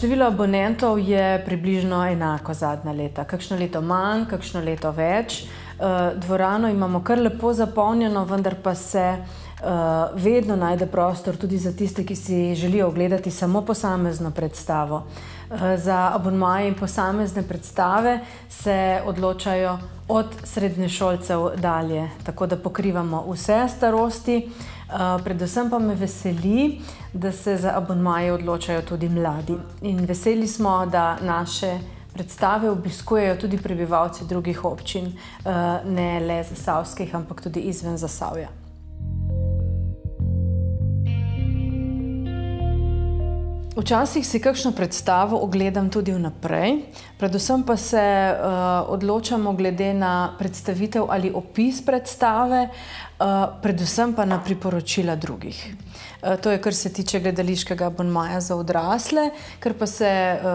Število abonentov je približno enako zadnja leta. Kakšno leto manj, kakšno leto več. Dvorano imamo kar lepo zapolnjeno, vendar pa se vedno najde prostor tudi za tiste, ki si želijo ogledati samo posamezno predstavo. Za abonmaje in posamezne predstave se odločajo od srednješolcev dalje, tako da pokrivamo vse starosti. Predvsem pa me veseli, da se za abonmaje odločajo tudi mladi. In veseli smo, da naše predstave obiskujejo tudi prebivalci drugih občin, ne le zasavskih, ampak tudi izven Zasavja. Včasih si kakšno predstavo ogledam tudi vnaprej, predvsem pa se odločamo glede na predstavitev ali opis predstave, predvsem pa na priporočila drugih. To je, kar se tiče gledališkega abonmaja za odrasle. Kar pa se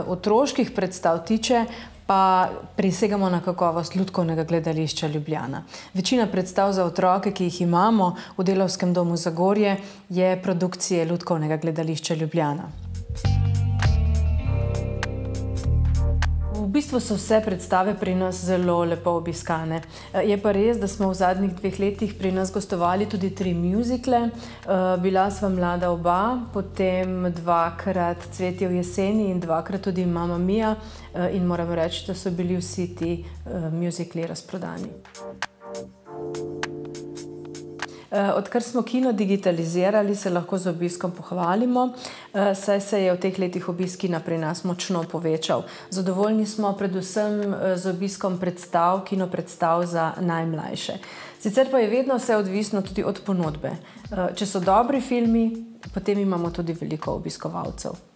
otroških predstav tiče, pa prisegamo na kakovost Lutkovnega gledališča Ljubljana. Večina predstav za otroke, ki jih imamo v Delavskem domu Zagorje, je produkcije Lutkovnega gledališča Ljubljana. V bistvu so vse predstave pri nas zelo lepo obiskane. Je pa res, da smo v zadnjih dveh letih pri nas gostovali tudi tri mjuzikle. Bila sva mlada oba, potem dvakrat Cvetje v jeseni in dvakrat tudi Mamma mia. In moram reči, da so bili vsi ti mjuzikli razprodani. Odkar smo kino digitalizirali, se lahko z obiskom pohvalimo, saj se je v teh letih obisk kina pri nas močno povečal. Zadovoljni smo predvsem z obiskom predstav, kinopredstav za najmlajše. Sicer pa je vedno vse odvisno tudi od ponudbe. Če so dobri filmi, potem imamo tudi veliko obiskovalcev.